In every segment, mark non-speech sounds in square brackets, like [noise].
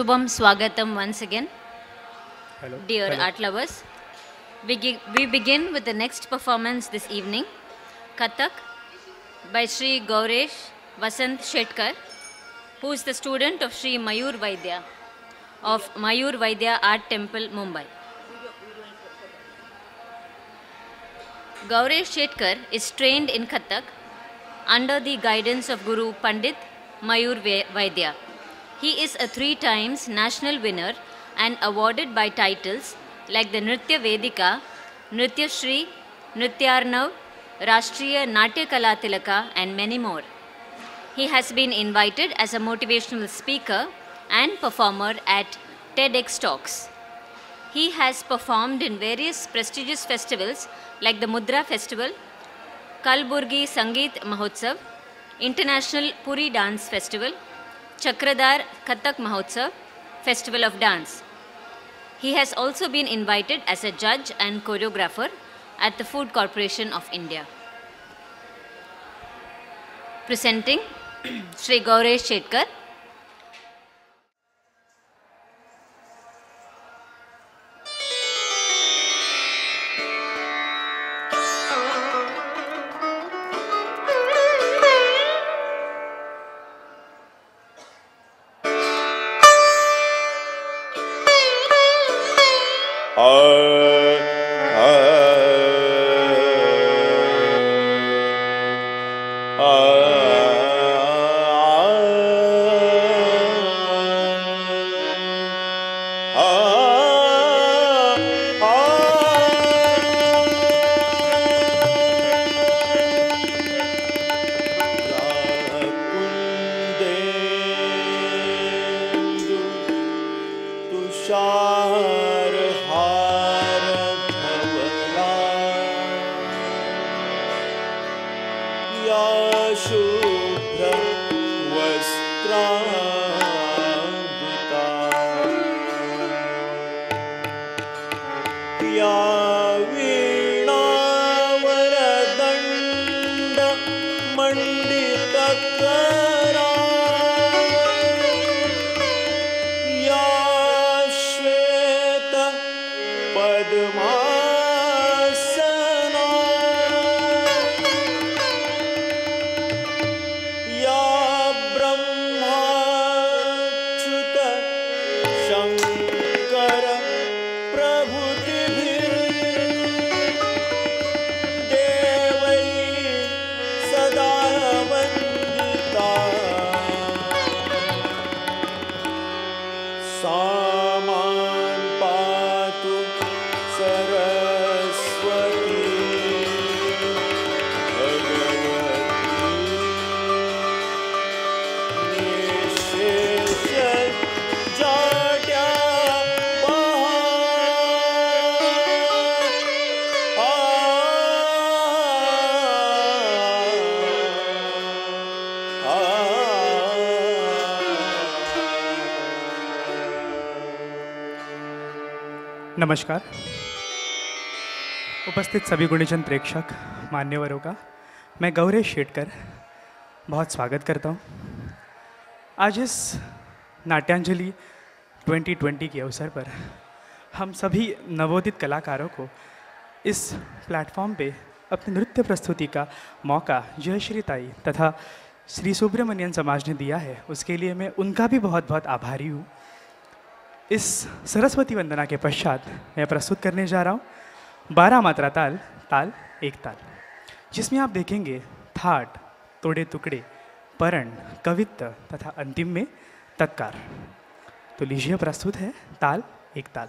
शुभम स्वागत once again dear art lovers we begin with the next performance this evening Kathak by Shri Gauresh Vasant Shetkar who is the student of Shri Mayur Vaidya of Mayur Vaidya art temple Mumbai Gauresh Shetkar is trained in Kathak under the guidance of guru Pandit Mayur वैद्या He is a three times national winner and awarded by titles like the Nritya Vedika, Nritya Shri, Nrityarnav, Rashtriya Natya Kala Tilaka, and many more. He has been invited as a motivational speaker and performer at TEDx Talks. He has performed in various prestigious festivals like the Mudra Festival, Kalburgi Sangeet Mahotsav, International Puri Dance Festival, Chakradar Kathak Mahotsav, Festival of Dance. He has also been invited as a judge and choreographer at the Food Corporation of India. Presenting [clears throat] Sri Gauresh Shetkar. ah नमस्कार। उपस्थित सभी गुणीजन प्रेक्षक, मान्यवरों का, मैं गौरेश शेटकर बहुत स्वागत करता हूँ। आज इस नाट्यांजलि 2020 के अवसर पर हम सभी नवोदित कलाकारों को इस प्लेटफॉर्म पे अपनी नृत्य प्रस्तुति का मौका जयश्री ताई तथा श्री सुब्रमण्यन समाज ने दिया है, उसके लिए मैं उनका भी बहुत बहुत आभारी हूँ। इस सरस्वती वंदना के पश्चात मैं प्रस्तुत करने जा रहा हूँ। बारह मात्रा ताल ताल, एक ताल, जिसमें आप देखेंगे थाट, तोड़े टुकड़े, परण कवित्त तथा अंतिम में तत्कार। तो लीजिए प्रस्तुत है ताल, एक ताल।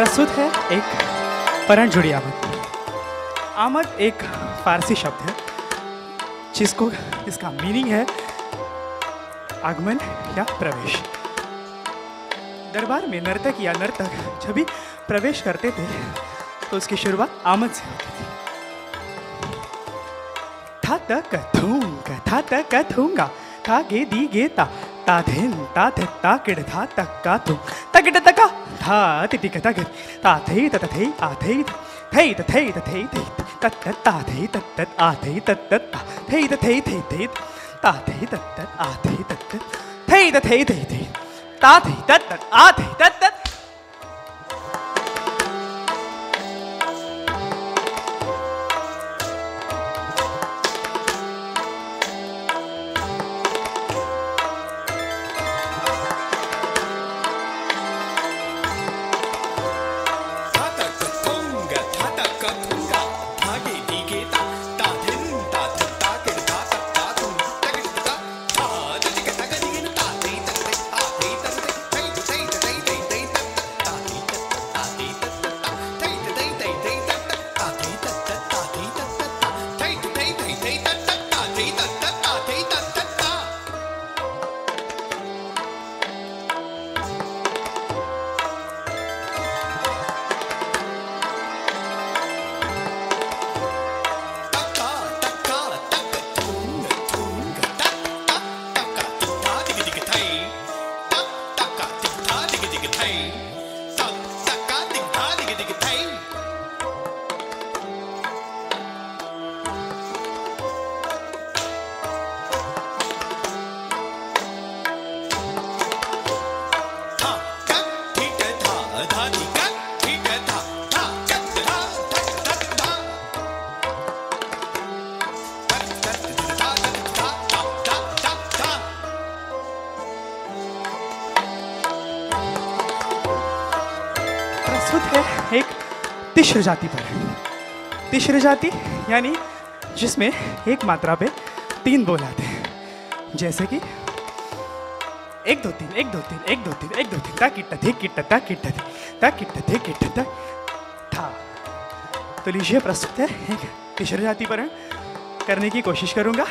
प्रस्तुत है एक परण जुड़ी आमद। आमद एक फारसी शब्द है, जिसको इसका मीनिंग है आगमन या प्रवेश। दरबार में नर्तक या नर्तक जब भी प्रवेश करते थे तो उसकी शुरुआत आमद से होती थी। था तक थूँगा, था तक थूँगा, था गे दी गे ता ता धेन ता थे ता किड था तक का तू तकिड तका था तिटि का तक ता थे तत थे आ थे थे त थे त थे थे तत तत ता थे तत तत आ थे तत तत ता थे त थे थे थे ता थे तत तत आ थे तत तत थे त थे थे थे ता थे तत तत आ थे तिश्र जाति पर तिश्र जाति, यानी जिसमें एक मात्रा पे तीन बोल आते हैं। जैसे कि एक, दो, तीन, एक, दो, तीन, एक, दो, तीन, एक, दो, तीन, ता किट्टा थे किट्टा ता किट्टा थे ता किट्टा थे किट्टा ता था। तो लीजिए, प्रस्तुत है, एक तिश्र जाति पर करने की कोशिश करूँगा।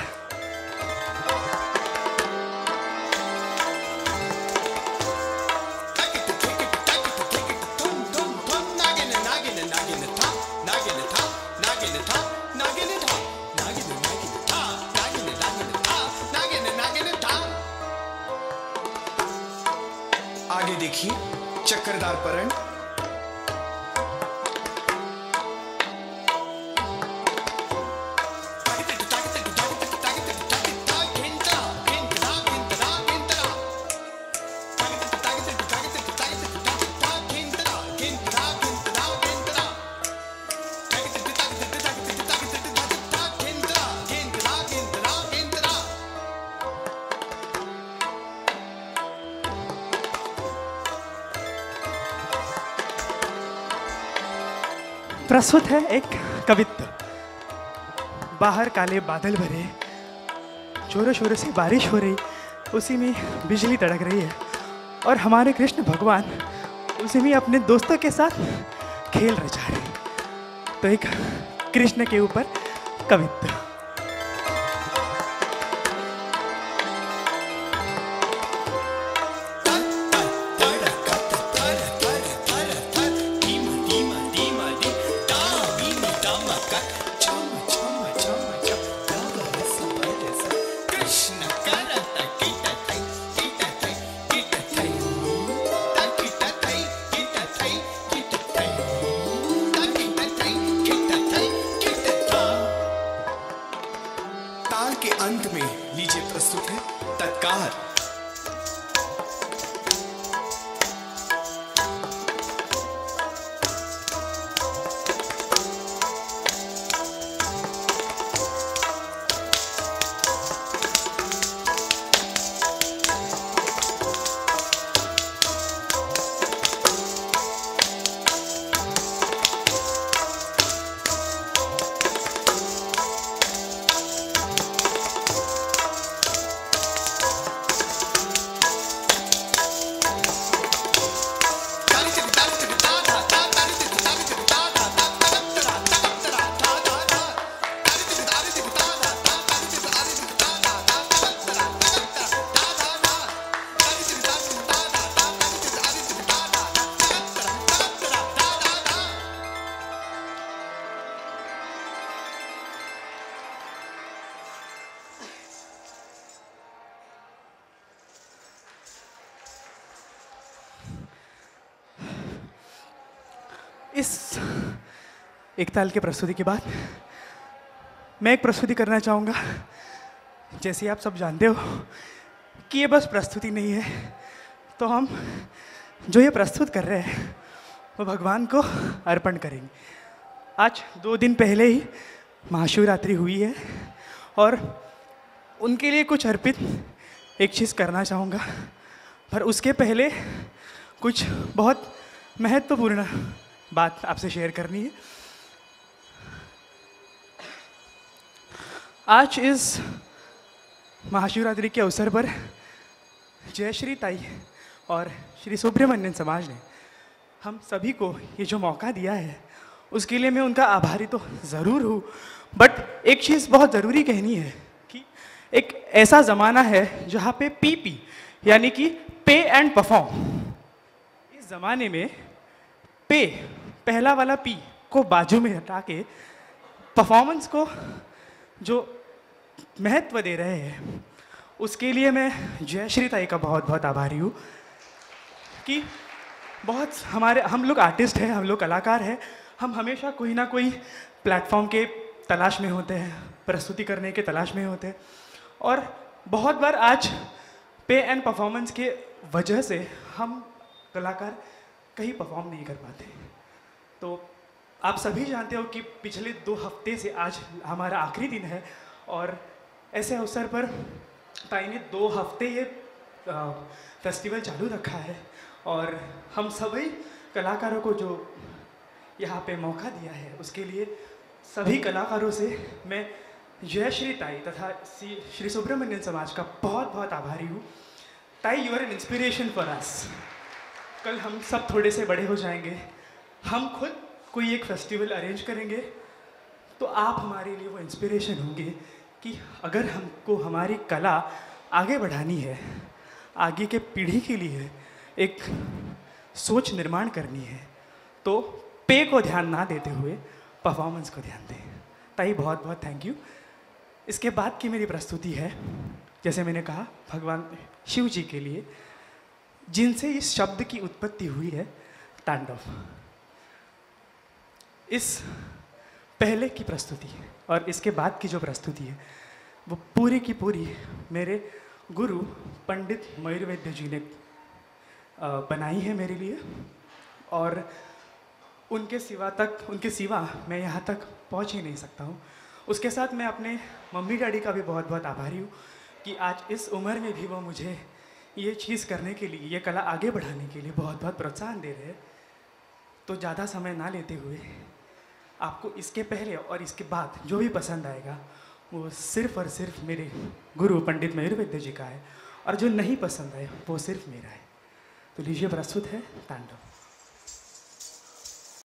परण प्रस्तुत है एक कवित्व। बाहर काले बादल भरे जोरों शोरों से बारिश हो रही, उसी में बिजली तड़क रही है। और हमारे कृष्ण भगवान उसी में अपने दोस्तों के साथ खेल रचा रहे। तो एक कृष्ण के ऊपर कवित्व। ताल इस एक ताल के प्रस्तुति के बाद मैं एक प्रस्तुति करना चाहूँगा। जैसे आप सब जानते हो कि ये बस प्रस्तुति नहीं है तो हम जो ये प्रस्तुत कर रहे हैं, वो भगवान को अर्पण करेंगे। आज दो दिन पहले ही महाशिवरात्रि हुई है और उनके लिए कुछ अर्पित एक चीज़ करना चाहूँगा, पर उसके पहले कुछ बहुत महत्वपूर्ण बात आपसे शेयर करनी है। आज इस महाशिवरात्रि के अवसर पर जयश्री ताई और श्री सुब्रमण्यन समाज ने हम सभी को ये जो मौका दिया है, उसके लिए मैं उनका आभारी तो ज़रूर हूँ। बट एक चीज़ बहुत ज़रूरी कहनी है कि एक ऐसा ज़माना है जहाँ पे पी पी यानी कि पे एंड परफॉर्म इस ज़माने में पे पहला वाला पी को बाजू में हटा के परफॉर्मेंस को जो महत्व दे रहे हैं, उसके लिए मैं जयश्री ताई का बहुत बहुत आभारी हूँ कि बहुत हमारे, हम लोग आर्टिस्ट हैं, हम लोग कलाकार हैं, हम हमेशा कोई ना कोई प्लेटफॉर्म के तलाश में होते हैं, प्रस्तुति करने के तलाश में होते हैं। और बहुत बार आज पे एंड परफॉर्मेंस के वजह से हम कलाकार कहीं परफॉर्म नहीं कर पाते। तो आप सभी जानते हो कि पिछले दो हफ़्ते से आज हमारा आखिरी दिन है और ऐसे अवसर पर ताई ने दो हफ़्ते ये फेस्टिवल चालू रखा है और हम सभी कलाकारों को जो यहाँ पे मौका दिया है, उसके लिए सभी कलाकारों से मैं जय श्री ताई तथा श्री सुब्रमण्यन समाज का बहुत बहुत आभारी हूँ। ताई you are an inspiration for us कल हम सब थोड़े से बड़े हो जाएँगे। हम खुद कोई एक फेस्टिवल अरेंज करेंगे तो आप हमारे लिए वो इंस्पिरेशन होंगे कि अगर हमको हमारी कला आगे बढ़ानी है, आगे के पीढ़ी के लिए एक सोच निर्माण करनी है तो पे को ध्यान ना देते हुए परफॉर्मेंस को ध्यान दें। ताई, बहुत बहुत थैंक यू इसके बाद की मेरी प्रस्तुति है, जैसे मैंने कहा, भगवान शिव जी के लिए, जिनसे इस शब्द की उत्पत्ति हुई है, तांडव। इस पहले की प्रस्तुति और इसके बाद की जो प्रस्तुति है, वो पूरी की पूरी मेरे गुरु पंडित मयूरवैद्य जी ने बनाई है मेरे लिए और उनके सिवा तक, उनके सिवा मैं यहाँ तक पहुँच ही नहीं सकता हूँ। उसके साथ मैं अपने मम्मी डैडी का भी बहुत बहुत आभारी हूँ कि आज इस उम्र में भी वो मुझे ये चीज़ करने के लिए, ये कला आगे बढ़ाने के लिए बहुत बहुत प्रोत्साहन दे रहे हैं। तो ज़्यादा समय ना लेते हुए आपको इसके पहले और इसके बाद जो भी पसंद आएगा, वो सिर्फ़ और सिर्फ़ मेरे गुरु पंडित मयूर वैद्य जी का है और जो नहीं पसंद आए, वो सिर्फ़ मेरा है। तो लीजिए, प्रस्तुत है तांडव।